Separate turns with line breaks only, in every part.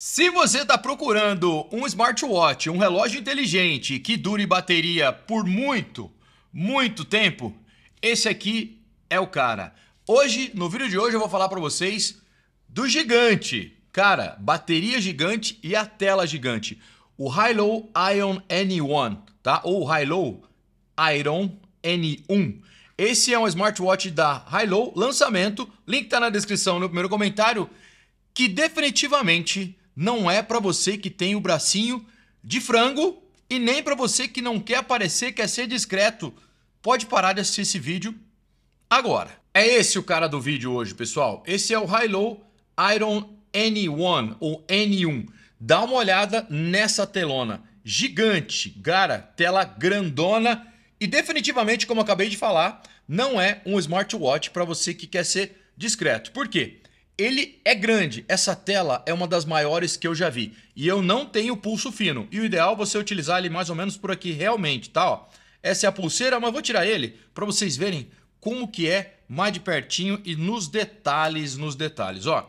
Se você está procurando um smartwatch, um relógio inteligente que dure bateria por muito, muito tempo, esse aqui é o cara. Hoje, no vídeo de hoje, eu vou falar para vocês do gigante. Cara, bateria gigante e a tela gigante. O Hilo Ion N1, tá? Ou Hilo Iron N1. Esse é um smartwatch da Hilo, lançamento, link tá na descrição no primeiro comentário, que definitivamente não é para você que tem o bracinho de frango e nem para você que não quer aparecer, quer ser discreto. Pode parar de assistir esse vídeo agora. É esse o cara do vídeo hoje, pessoal. Esse é o Hilo Iron N1 ou N1. Dá uma olhada nessa telona. Gigante, cara, tela grandona e definitivamente, como acabei de falar, não é um smartwatch para você que quer ser discreto. Por quê? Ele é grande, essa tela é uma das maiores que eu já vi. E eu não tenho pulso fino. E o ideal é você utilizar ele mais ou menos por aqui realmente, tá? Ó, essa é a pulseira, mas vou tirar ele para vocês verem como que é mais de pertinho e nos detalhes, nos detalhes. Ó,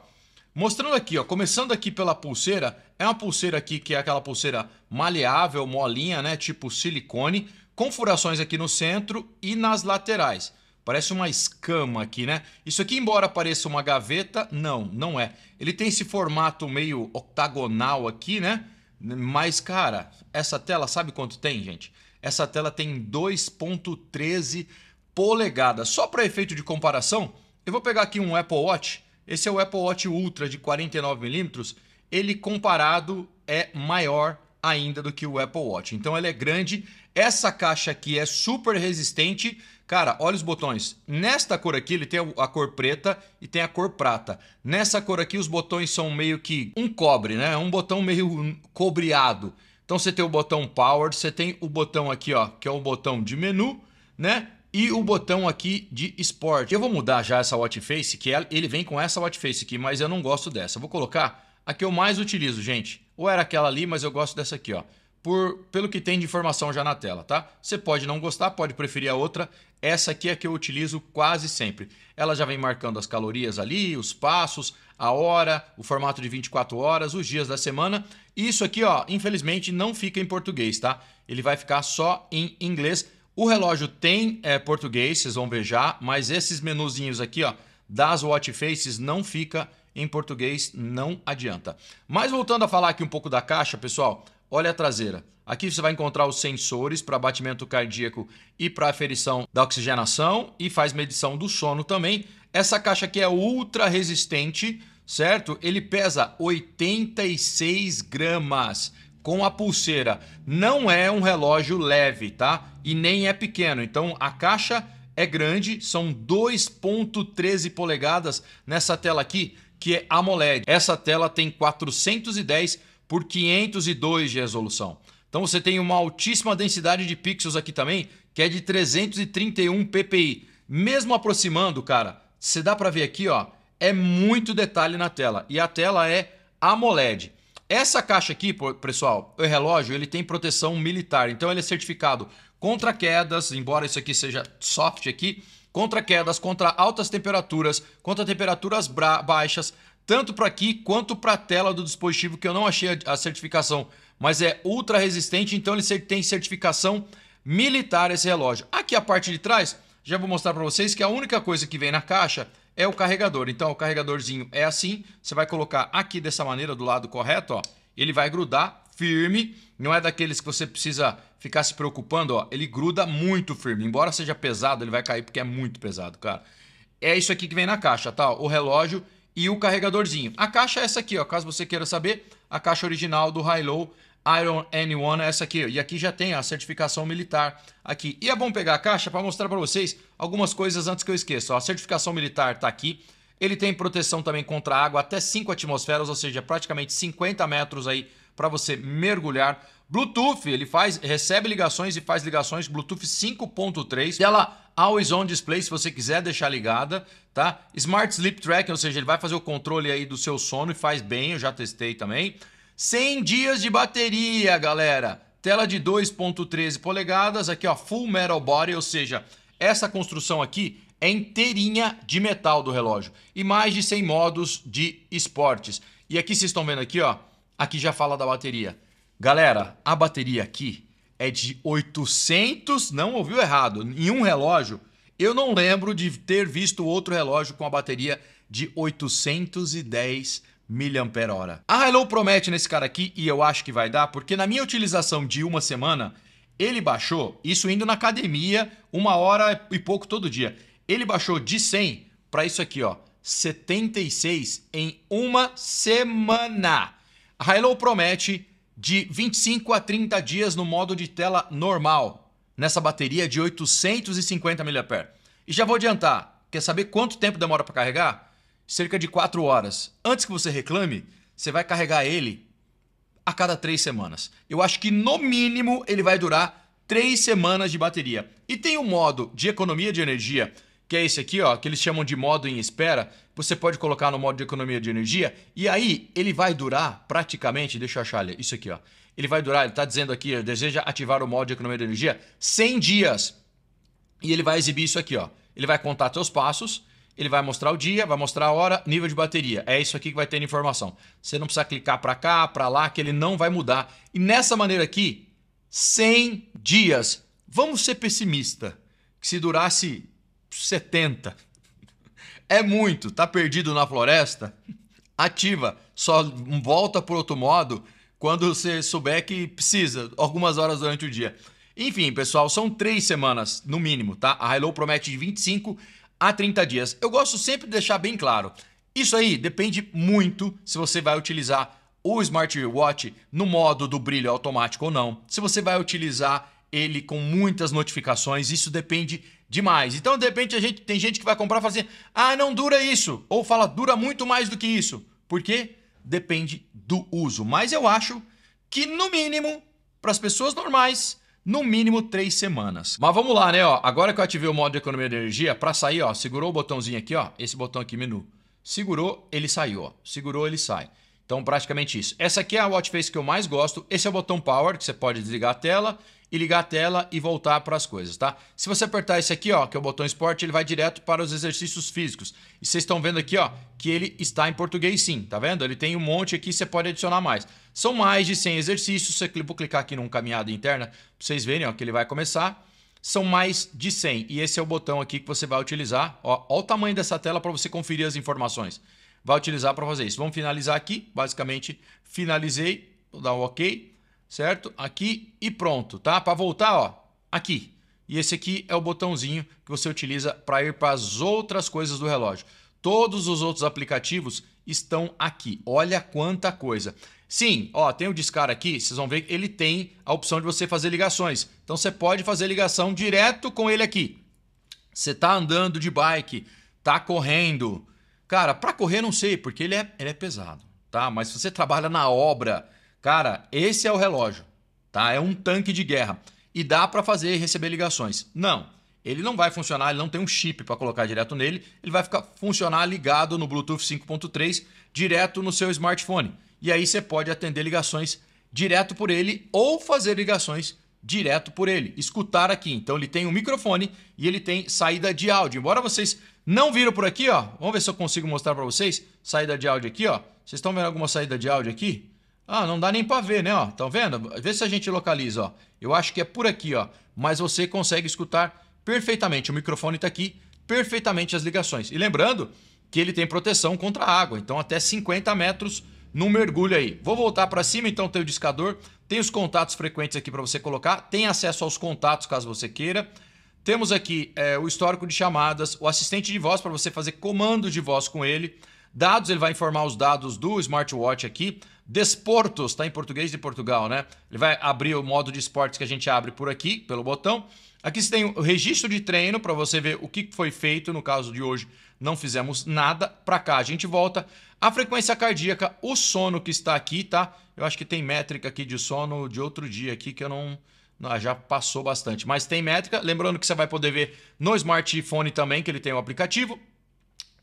mostrando aqui, ó, começando aqui pela pulseira, é uma pulseira aqui que é aquela pulseira maleável, molinha, né, tipo silicone, com furações aqui no centro e nas laterais. Parece uma escama aqui, né? Isso aqui, embora pareça uma gaveta, não, não é. Ele tem esse formato meio octagonal aqui, né? Mas, cara, essa tela, sabe quanto tem, gente? Essa tela tem 2.13 polegadas. Só para efeito de comparação, eu vou pegar aqui um Apple Watch. Esse é o Apple Watch Ultra de 49mm. Ele comparado é maior ainda do que o Apple Watch. Então ele é grande. Essa caixa aqui é super resistente Cara, olha os botões. Nesta cor aqui ele tem a cor preta e tem a cor prata. Nessa cor aqui os botões são meio que um cobre, né? Um botão meio cobreado. Então você tem o botão Power, você tem o botão aqui, ó, que é o botão de menu, né? E o botão aqui de Sport. Eu vou mudar já essa watch face, que é, ele vem com essa watch face aqui, mas eu não gosto dessa. vou colocar a que eu mais utilizo, gente. Ou era aquela ali, mas eu gosto dessa aqui, ó por, pelo que tem de informação já na tela, tá? Você pode não gostar, pode preferir a outra. Essa aqui é que eu utilizo quase sempre. Ela já vem marcando as calorias ali, os passos, a hora, o formato de 24 horas, os dias da semana. Isso aqui, ó, infelizmente não fica em português, tá? Ele vai ficar só em inglês. O relógio tem é, português, vocês vão ver já, mas esses menuzinhos aqui, ó, das watch faces não fica em português, não adianta. Mas voltando a falar aqui um pouco da caixa, pessoal, Olha a traseira. Aqui você vai encontrar os sensores para batimento cardíaco e para aferição da oxigenação e faz medição do sono também. Essa caixa aqui é ultra resistente, certo? Ele pesa 86 gramas com a pulseira. Não é um relógio leve, tá? E nem é pequeno. Então a caixa é grande, são 2.13 polegadas nessa tela aqui, que é AMOLED. Essa tela tem 410 por 502 de resolução. Então você tem uma altíssima densidade de pixels aqui também, que é de 331 ppi. Mesmo aproximando, cara, você dá para ver aqui, ó, é muito detalhe na tela. E a tela é AMOLED. Essa caixa aqui, pessoal, o relógio, ele tem proteção militar. Então ele é certificado contra quedas, embora isso aqui seja soft aqui, contra quedas, contra altas temperaturas, contra temperaturas baixas, tanto para aqui quanto para a tela do dispositivo, que eu não achei a certificação, mas é ultra resistente, então ele tem certificação militar esse relógio. Aqui a parte de trás, já vou mostrar para vocês que a única coisa que vem na caixa é o carregador. Então o carregadorzinho é assim, você vai colocar aqui dessa maneira do lado correto, ó, ele vai grudar firme, não é daqueles que você precisa ficar se preocupando, ó, ele gruda muito firme. Embora seja pesado, ele vai cair porque é muito pesado, cara. É isso aqui que vem na caixa, tá? O relógio e o carregadorzinho. A caixa é essa aqui, ó, caso você queira saber, a caixa original do Hilo Iron N1 é essa aqui. E aqui já tem a certificação militar aqui. E é bom pegar a caixa para mostrar para vocês algumas coisas antes que eu esqueça. Ó, a certificação militar está aqui. Ele tem proteção também contra água até 5 atmosferas, ou seja, praticamente 50 metros aí para você mergulhar. Bluetooth, ele faz, recebe ligações e faz ligações Bluetooth 5.3. Tela Always On Display, se você quiser deixar ligada, tá? Smart Sleep Tracking, ou seja, ele vai fazer o controle aí do seu sono e faz bem, eu já testei também. 100 dias de bateria, galera. Tela de 2.13 polegadas, aqui ó, Full Metal Body, ou seja, essa construção aqui é inteirinha de metal do relógio e mais de 100 modos de esportes. E aqui vocês estão vendo aqui, ó, aqui já fala da bateria. Galera, a bateria aqui é de 800, não ouviu errado, em um relógio. Eu não lembro de ter visto outro relógio com a bateria de 810 mAh. A Hello promete nesse cara aqui, e eu acho que vai dar, porque na minha utilização de uma semana, ele baixou, isso indo na academia, uma hora e pouco todo dia. Ele baixou de 100 para isso aqui, ó, 76 em uma semana. A Hello promete de 25 a 30 dias no modo de tela normal, nessa bateria de 850 mAh. E já vou adiantar, quer saber quanto tempo demora para carregar? Cerca de 4 horas. Antes que você reclame, você vai carregar ele a cada 3 semanas. Eu acho que no mínimo ele vai durar 3 semanas de bateria. E tem um modo de economia de energia que é esse aqui, ó, que eles chamam de modo em espera. Você pode colocar no modo de economia de energia e aí ele vai durar praticamente, deixa eu achar ali, isso aqui, ó. Ele vai durar, ele está dizendo aqui, deseja ativar o modo de economia de energia 100 dias. E ele vai exibir isso aqui, ó. Ele vai contar seus passos, ele vai mostrar o dia, vai mostrar a hora, nível de bateria. É isso aqui que vai ter informação. Você não precisa clicar para cá, para lá, que ele não vai mudar. E nessa maneira aqui, 100 dias. Vamos ser pessimista. Que se durasse 70. É muito, tá perdido na floresta? Ativa, só volta por outro modo quando você souber que precisa, algumas horas durante o dia. Enfim, pessoal, são três semanas no mínimo, tá? A Hello promete de 25 a 30 dias. Eu gosto sempre de deixar bem claro. Isso aí depende muito se você vai utilizar o smartwatch no modo do brilho automático ou não. Se você vai utilizar ele com muitas notificações, isso depende demais. Então, de repente, a gente tem gente que vai comprar e fala assim: ah, não dura isso. Ou fala, dura muito mais do que isso. Por quê? Depende do uso. Mas eu acho que, no mínimo, para as pessoas normais, no mínimo três semanas. Mas vamos lá, né? Ó, agora que eu ativei o modo de economia de energia, para sair, ó, segurou o botãozinho aqui, ó, esse botão aqui, menu. Segurou, ele saiu, ó. Segurou, ele sai. Então, praticamente isso. Essa aqui é a watch face que eu mais gosto. Esse é o botão power, que você pode desligar a tela e ligar a tela e voltar para as coisas, tá? Se você apertar esse aqui, ó, que é o botão esporte, ele vai direto para os exercícios físicos. E vocês estão vendo aqui, ó, que ele está em português sim, tá vendo? Ele tem um monte aqui, você pode adicionar mais. São mais de 100 exercícios, você vou clicar aqui num caminhada interna, para vocês verem, ó, que ele vai começar. São mais de 100 e esse é o botão aqui que você vai utilizar. Ó, ó o tamanho dessa tela para você conferir as informações. Vai utilizar para fazer isso. Vamos finalizar aqui, basicamente finalizei, vou dar um OK certo? Aqui e pronto, tá? Para voltar, ó, aqui. E esse aqui é o botãozinho que você utiliza para ir para as outras coisas do relógio. Todos os outros aplicativos estão aqui. Olha quanta coisa. Sim, ó, tem o Discar aqui, vocês vão ver que ele tem a opção de você fazer ligações. Então você pode fazer ligação direto com ele aqui. Você tá andando de bike, tá correndo. Cara, para correr não sei, porque ele é, ele é pesado, tá? Mas se você trabalha na obra, Cara, esse é o relógio, tá? É um tanque de guerra e dá para fazer e receber ligações. Não, ele não vai funcionar, ele não tem um chip para colocar direto nele, ele vai ficar funcionar ligado no Bluetooth 5.3 direto no seu smartphone. E aí você pode atender ligações direto por ele ou fazer ligações direto por ele. Escutar aqui. Então ele tem um microfone e ele tem saída de áudio. Embora vocês não viram por aqui, ó. Vamos ver se eu consigo mostrar para vocês. Saída de áudio aqui, ó. Vocês estão vendo alguma saída de áudio aqui? Ah, não dá nem para ver, né? Ó, estão vendo? Vê se a gente localiza. Ó. Eu acho que é por aqui, ó. Mas você consegue escutar perfeitamente. O microfone está aqui, perfeitamente as ligações. E lembrando que ele tem proteção contra a água, então até 50 metros no mergulho aí. Vou voltar para cima, então tem o discador, tem os contatos frequentes aqui para você colocar, tem acesso aos contatos caso você queira. Temos aqui é, o histórico de chamadas, o assistente de voz para você fazer comandos de voz com ele. Dados, ele vai informar os dados do smartwatch aqui. Desportos, está em português de Portugal, né? Ele vai abrir o modo de esportes que a gente abre por aqui, pelo botão. Aqui você tem o registro de treino para você ver o que foi feito. No caso de hoje, não fizemos nada. Para cá a gente volta. A frequência cardíaca, o sono que está aqui, tá? Eu acho que tem métrica aqui de sono de outro dia aqui que eu não... não já passou bastante, mas tem métrica. Lembrando que você vai poder ver no smartphone também, que ele tem o aplicativo.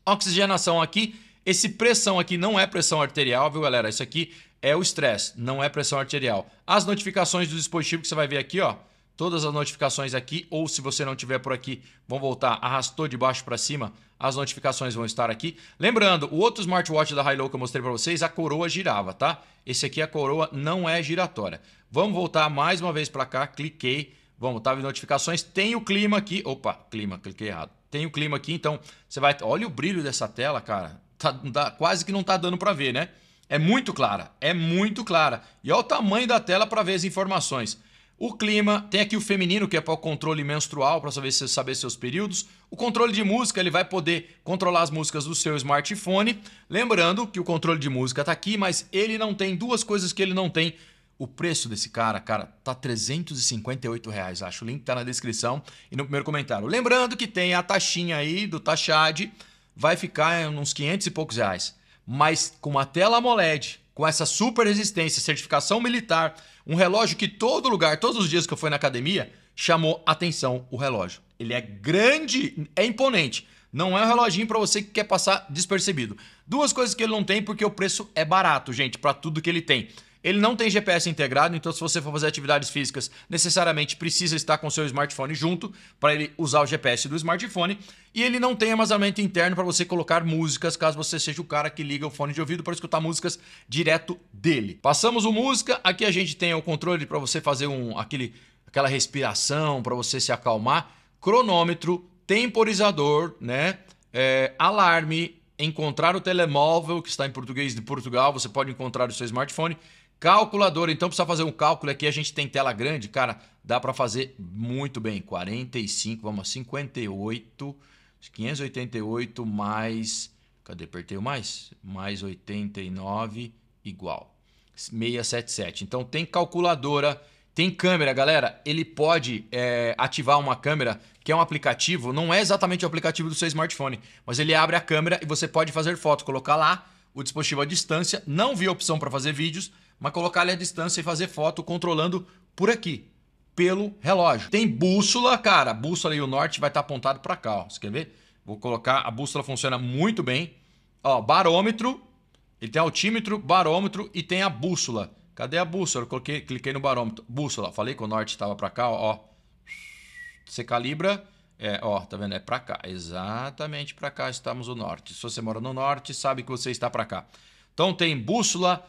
Oxigenação aqui esse pressão aqui não é pressão arterial, viu, galera? Isso aqui é o estresse, não é pressão arterial. As notificações do dispositivo que você vai ver aqui, ó, todas as notificações aqui, ou se você não tiver por aqui, vão voltar, arrastou de baixo para cima, as notificações vão estar aqui. Lembrando, o outro smartwatch da Hilo que eu mostrei para vocês, a coroa girava, tá? Esse aqui, a coroa não é giratória. Vamos voltar mais uma vez para cá, cliquei, vamos, tá? Notificações, tem o clima aqui, opa, clima, cliquei errado. Tem o clima aqui, então você vai, olha o brilho dessa tela, cara, tá, tá quase que não tá dando para ver, né? É muito clara, é muito clara. E olha o tamanho da tela para ver as informações. O clima, tem aqui o feminino, que é para o controle menstrual, para saber, saber seus períodos. O controle de música, ele vai poder controlar as músicas do seu smartphone. Lembrando que o controle de música está aqui, mas ele não tem duas coisas que ele não tem. O preço desse cara, cara, tá 358 reais, acho. O link tá na descrição e no primeiro comentário. Lembrando que tem a taxinha aí do Tachad, vai ficar uns 500 e poucos reais. Mas com uma tela AMOLED, com essa super resistência, certificação militar, um relógio que todo lugar, todos os dias que eu fui na academia, chamou atenção o relógio. Ele é grande, é imponente. Não é um reloginho para você que quer passar despercebido. Duas coisas que ele não tem porque o preço é barato, gente, para tudo que ele tem. Ele não tem GPS integrado, então se você for fazer atividades físicas, necessariamente precisa estar com seu smartphone junto para ele usar o GPS do smartphone. E ele não tem armazenamento interno para você colocar músicas, caso você seja o cara que liga o fone de ouvido para escutar músicas direto dele. Passamos o música, aqui a gente tem o controle para você fazer um, aquele, aquela respiração, para você se acalmar, cronômetro, temporizador, né? É, alarme, encontrar o telemóvel, que está em português de Portugal, você pode encontrar o seu smartphone Calculadora, então precisa fazer um cálculo aqui, a gente tem tela grande, cara, dá para fazer muito bem. 45, vamos, 58, 588 mais, cadê, apertei o mais? Mais 89 igual, 677. Então tem calculadora, tem câmera, galera, ele pode é, ativar uma câmera, que é um aplicativo, não é exatamente o aplicativo do seu smartphone, mas ele abre a câmera e você pode fazer foto, colocar lá o dispositivo à distância, não vi a opção para fazer vídeos, mas colocar ele à distância e fazer foto controlando por aqui, pelo relógio. Tem bússola, cara, a bússola e o norte vai estar apontado para cá, ó. Você quer ver? Vou colocar, a bússola funciona muito bem. Ó, barômetro, ele tem altímetro, barômetro e tem a bússola. Cadê a bússola? Eu coloquei, cliquei no barômetro. Bússola, falei que o norte estava para cá, ó. Você calibra, é, ó, tá vendo? É para cá, exatamente para cá estamos o norte. Se você mora no norte, sabe que você está para cá. Então tem bússola,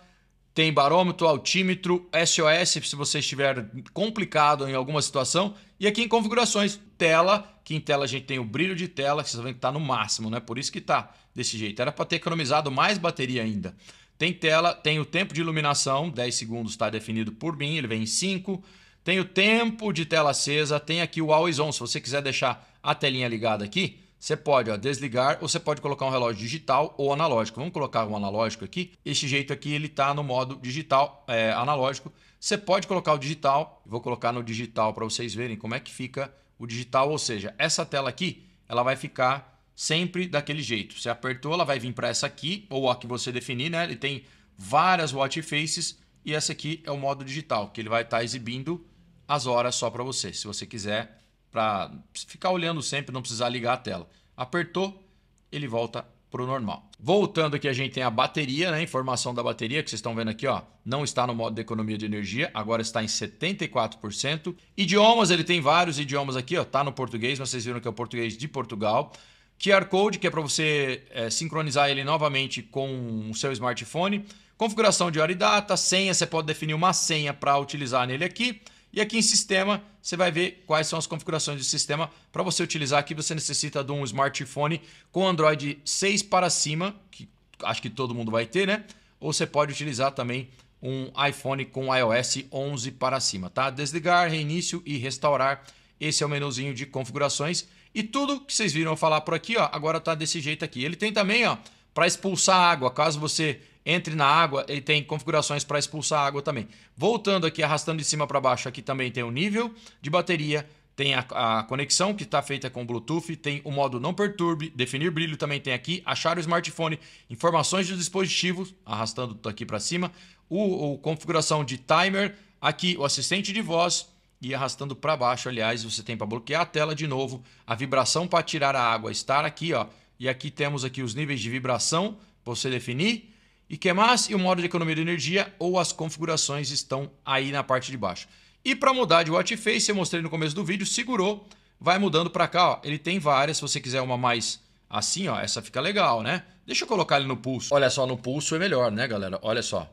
tem barômetro, altímetro, SOS se você estiver complicado em alguma situação. E aqui em configurações, tela, que em tela a gente tem o brilho de tela, que vocês vão que está no máximo, né? Por isso que está desse jeito. Era para ter economizado mais bateria ainda. Tem tela, tem o tempo de iluminação, 10 segundos está definido por mim, ele vem em 5. Tem o tempo de tela acesa, tem aqui o Always On, se você quiser deixar a telinha ligada aqui, você pode ó, desligar ou você pode colocar um relógio digital ou analógico. Vamos colocar um analógico aqui. Esse jeito aqui ele está no modo digital é, analógico. Você pode colocar o digital. Vou colocar no digital para vocês verem como é que fica o digital. Ou seja, essa tela aqui ela vai ficar sempre daquele jeito. Você apertou, ela vai vir para essa aqui ou a que você definir. Né? Ele tem várias watch faces e essa aqui é o modo digital que ele vai estar tá exibindo as horas só para você. Se você quiser para ficar olhando sempre, não precisar ligar a tela. Apertou, ele volta para o normal. Voltando aqui, a gente tem a bateria, né? Informação da bateria, que vocês estão vendo aqui, ó. Não está no modo de economia de energia, agora está em 74%. Idiomas, ele tem vários idiomas aqui, ó. Tá no português, mas vocês viram que é o português de Portugal. QR Code, que é para você é, sincronizar ele novamente com o seu smartphone. Configuração de hora e data, senha, você pode definir uma senha para utilizar nele aqui. E aqui em sistema, você vai ver quais são as configurações do sistema. Para você utilizar aqui, você necessita de um smartphone com Android 6 para cima, que acho que todo mundo vai ter, né? Ou você pode utilizar também um iPhone com iOS 11 para cima, tá? Desligar, reinício e restaurar. Esse é o menuzinho de configurações. E tudo que vocês viram eu falar por aqui, ó, agora está desse jeito aqui. Ele tem também, ó, para expulsar água, caso você entre na água, ele tem configurações para expulsar água também. Voltando aqui, arrastando de cima para baixo, aqui também tem o nível de bateria, tem a, a conexão que está feita com Bluetooth, tem o modo não perturbe, definir brilho também tem aqui, achar o smartphone, informações dos dispositivos, arrastando aqui para cima, o, o, configuração de timer, aqui o assistente de voz e arrastando para baixo, aliás, você tem para bloquear a tela de novo, a vibração para tirar a água estar aqui, ó, e aqui temos aqui os níveis de vibração você definir e que mais? E o modo de economia de energia ou as configurações estão aí na parte de baixo. E para mudar de watch face, eu mostrei no começo do vídeo, segurou, vai mudando para cá, ó. Ele tem várias, se você quiser uma mais assim, ó, essa fica legal, né? Deixa eu colocar ele no pulso. Olha só, no pulso é melhor, né, galera? Olha só.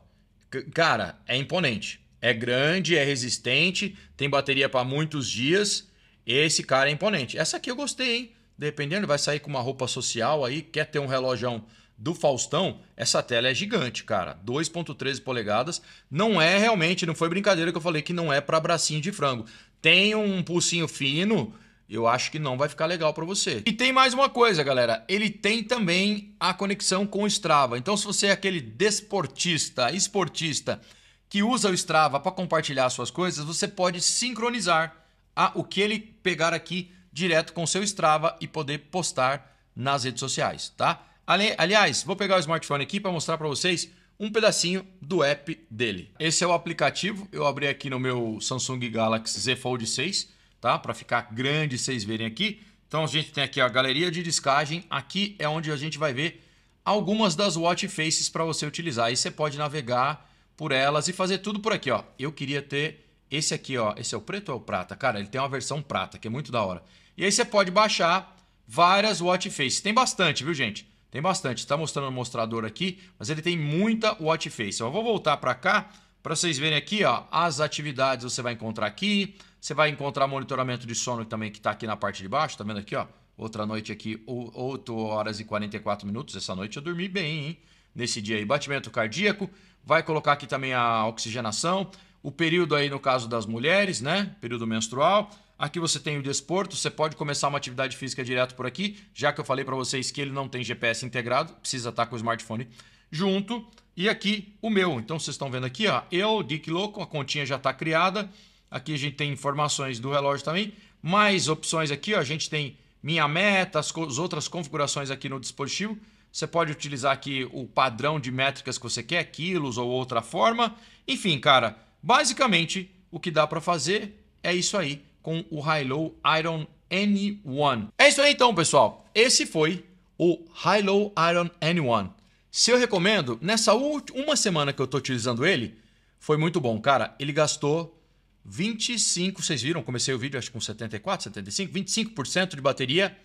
Cara, é imponente. É grande, é resistente, tem bateria para muitos dias. Esse cara é imponente. Essa aqui eu gostei, hein? Dependendo, vai sair com uma roupa social aí, quer ter um relógio do Faustão, essa tela é gigante, cara. 2.13 polegadas. Não é realmente, não foi brincadeira que eu falei que não é para bracinho de frango. Tem um pulsinho fino, eu acho que não vai ficar legal para você. E tem mais uma coisa, galera. Ele tem também a conexão com o Strava. Então, se você é aquele desportista, esportista que usa o Strava para compartilhar suas coisas, você pode sincronizar a, o que ele pegar aqui direto com o seu Strava e poder postar nas redes sociais, tá? Ali, aliás, vou pegar o smartphone aqui para mostrar para vocês um pedacinho do app dele. Esse é o aplicativo, eu abri aqui no meu Samsung Galaxy Z Fold 6, tá? Para ficar grande vocês verem aqui. Então a gente tem aqui a galeria de discagem, aqui é onde a gente vai ver algumas das watch faces para você utilizar. Aí você pode navegar por elas e fazer tudo por aqui, ó. Eu queria ter esse aqui, ó. Esse é o preto ou é o prata? Cara, ele tem uma versão prata, que é muito da hora. E aí você pode baixar várias watch faces. Tem bastante, viu, gente? Tem bastante. Está mostrando o mostrador aqui, mas ele tem muita watch face. Eu vou voltar para cá para vocês verem aqui, ó, as atividades você vai encontrar aqui. Você vai encontrar monitoramento de sono também que está aqui na parte de baixo. Tá vendo aqui, ó? Outra noite aqui, 8 horas e 44 minutos. Essa noite eu dormi bem, hein? Nesse dia aí. Batimento cardíaco. Vai colocar aqui também a oxigenação. O período aí no caso das mulheres, né? Período menstrual. Aqui você tem o desporto, você pode começar uma atividade física direto por aqui, já que eu falei para vocês que ele não tem GPS integrado, precisa estar com o smartphone junto. E aqui o meu, então vocês estão vendo aqui, ó, eu, Dick Louco, a continha já está criada. Aqui a gente tem informações do relógio também, mais opções aqui, ó, a gente tem minha meta, as, as outras configurações aqui no dispositivo. Você pode utilizar aqui o padrão de métricas que você quer, quilos ou outra forma. Enfim, cara, basicamente o que dá para fazer é isso aí com o High-Low Iron N1. É isso aí então, pessoal. Esse foi o High-Low Iron N1. Se eu recomendo, nessa uma semana que eu estou utilizando ele, foi muito bom. Cara, ele gastou 25, vocês viram, comecei o vídeo acho com 74, 75, 25% de bateria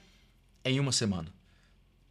em uma semana.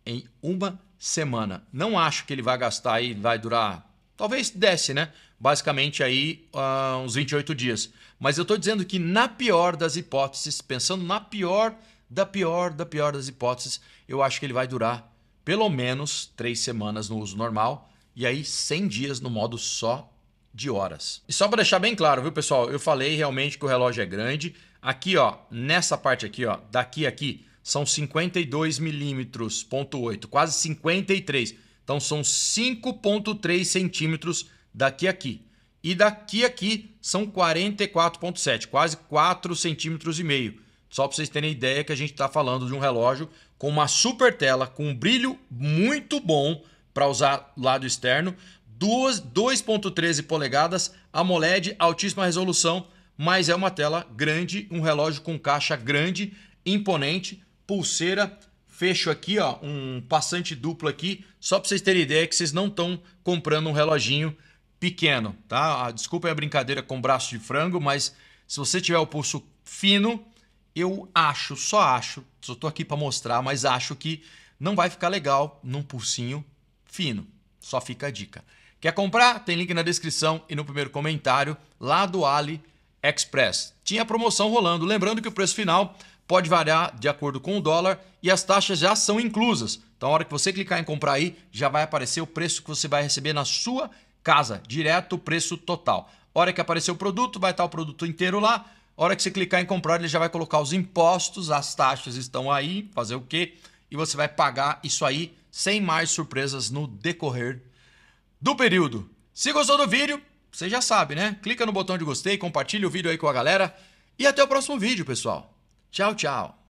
Em uma semana. Não acho que ele vai gastar aí, vai durar, talvez desce, né? Basicamente aí uh, uns 28 dias. Mas eu estou dizendo que na pior das hipóteses, pensando na pior da pior da pior das hipóteses, eu acho que ele vai durar pelo menos três semanas no uso normal e aí 100 dias no modo só de horas. E só para deixar bem claro, viu pessoal, eu falei realmente que o relógio é grande. Aqui, ó, nessa parte aqui, ó, daqui aqui, são 52 milímetros, ponto 8, quase 53. Então são 5,3 centímetros daqui a aqui. E daqui a aqui são 44,7, quase 4 centímetros e meio. Só para vocês terem ideia que a gente está falando de um relógio com uma super tela, com um brilho muito bom para usar lado externo, 2,13 polegadas, AMOLED, altíssima resolução, mas é uma tela grande, um relógio com caixa grande, imponente, pulseira, fecho aqui, ó, um passante duplo aqui, só para vocês terem ideia que vocês não estão comprando um reloginho pequeno, tá? Ah, desculpa a brincadeira com braço de frango, mas se você tiver o pulso fino, eu acho, só acho, só estou aqui para mostrar, mas acho que não vai ficar legal num pulsinho fino. Só fica a dica. Quer comprar? Tem link na descrição e no primeiro comentário lá do Ali Express. Tinha promoção rolando, lembrando que o preço final pode variar de acordo com o dólar e as taxas já são inclusas. Então, a hora que você clicar em comprar aí, já vai aparecer o preço que você vai receber na sua casa, direto o preço total. Hora que aparecer o produto, vai estar o produto inteiro lá. Hora que você clicar em comprar, ele já vai colocar os impostos, as taxas estão aí, fazer o quê? E você vai pagar isso aí sem mais surpresas no decorrer do período. Se gostou do vídeo, você já sabe, né? Clica no botão de gostei, compartilha o vídeo aí com a galera e até o próximo vídeo, pessoal. Tchau, tchau.